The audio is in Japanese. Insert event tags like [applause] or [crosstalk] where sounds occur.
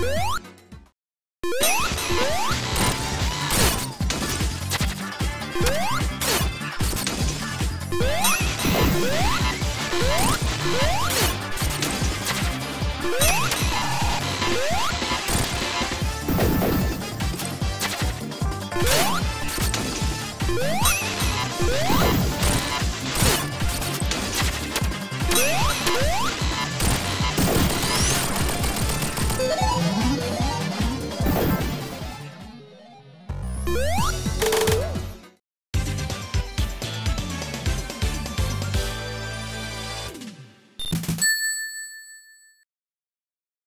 Woo! Woo! [laughs]